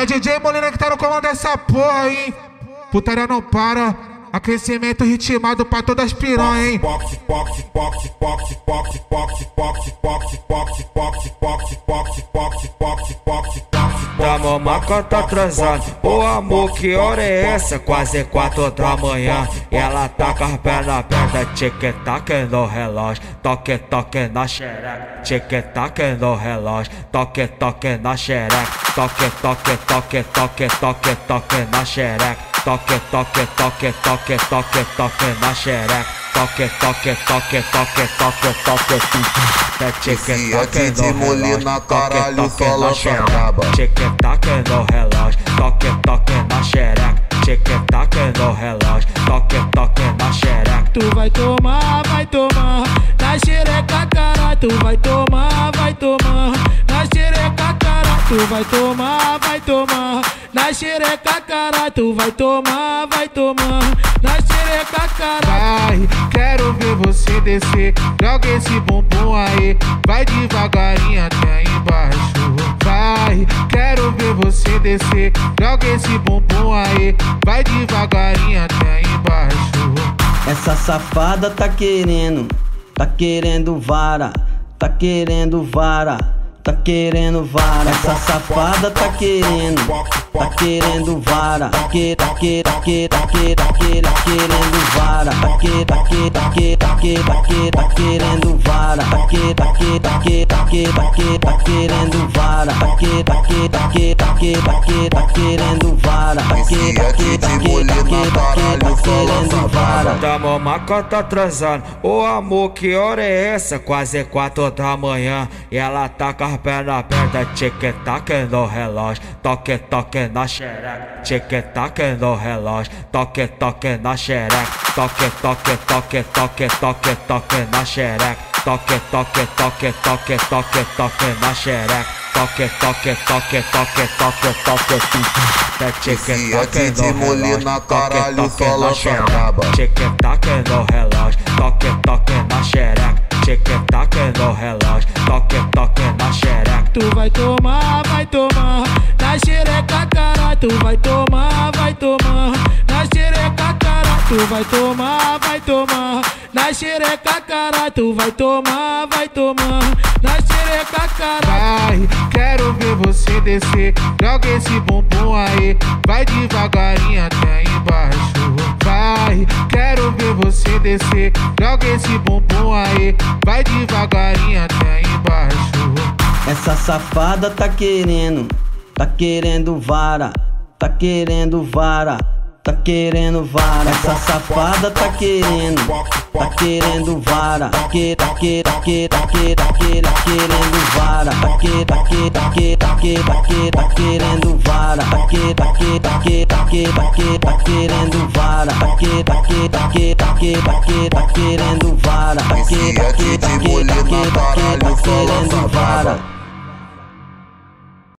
É DJ Molina que tá no comando dessa porra, hein? Putaria não para. Aquecimento ritmado pra todas as piranhas, hein? Da mamaca tá atrasado, ô amor, que hora é essa? Quase quatro da manhã. Ela tá com as pernas abertas. Tic-tac no relógio. Toque-toque na xereca. Tic-tac no relógio. Toque-toque na xereca. Toque-toque, toque-toque, toque-toque na xereca. Toque-toque, toque-toque, toque-toque na xereca toque, toque, toque, toque, toque, toque, é tique, toque de Molina, caralho, só lança braba. Tique, toque no relógio, toque, toque na xereca. Tique, toque no relógio, toque, toque na xereca. Tu vai tomar, vai tomar, na xereca, cara. Tu vai tomar, vai tomar, na xereca, cara. Tu vai tomar, vai tomar, na xereca, cara. Tu vai tomar, vai tomar, na xereca, cara. Vai, quero ver você descer. Joga esse bumbum aí, vai devagarinho até embaixo. Vai, quero ver você descer. Joga esse bumbum aí, vai devagarinho até embaixo. Essa safada tá querendo, tá querendo vara, tá querendo vara. Tá querendo vara, essa safada tá querendo, tá querendo vara, tá que, tá que, tá que, tá que, tá que, tá querendo vara, tá que, tá que, tá que, tá que, tá que, tá querendo vara, tá que, tá que, tá que, tá que, tá que, tá querendo vara, tá que, tá que, tá que, tá que, tá que, tá querendo vara, tá que, tá que, tá que, tá que, tá que, tá querendo vara. Da mamaca tá atrasando, ô amor, que hora é essa? Quase quatro da manhã e ela tá as pernas abertas, tic-tac no relógio, toque-toque na xereca, tic-tac no relógio, toque-toque na xereca, toque-toque, toque-toque, toque-toque na xereca, toque-toque, toque-toque, toque-toque na xereca. Toque, toque, toque, toque, toque, toque, toque. É tic-tac no relógio, toque-toque na xereca, tic-tac no relógio, toque-toque na xereca, tic-tac no relógio, toque-toque na xereca. Tu vai tomar, vai tomar, na xereca, cara. Tu vai tomar, vai tomar, na xereca, cara. Tu vai tomar, vai tomar, na xereca, cara. Tu vai tomar, vai tomar, na xereca, cara. Vai, quero ver você descer. Joga esse bumbum aí, vai devagarinho até embaixo. Vai, você descer. Joga esse bumbum aí, vai devagarinho até embaixo. Essa safada tá querendo, tá querendo vara, tá querendo vara, tá querendo vara. Essa safada tá querendo, tá querendo vara, tá que, tá que, tá que, tá que, tá que, tá querendo vara, tá que, tá que, tá que, tá que, tá que, tá querendo vara, tá que, tá que, tá que, tá que, tá que, tá querendo vara, tá que, tá que, tá que, tá que, tá que, tá querendo vara, tá que, tá que, tá que, tá que, tá que, tá querendo vara.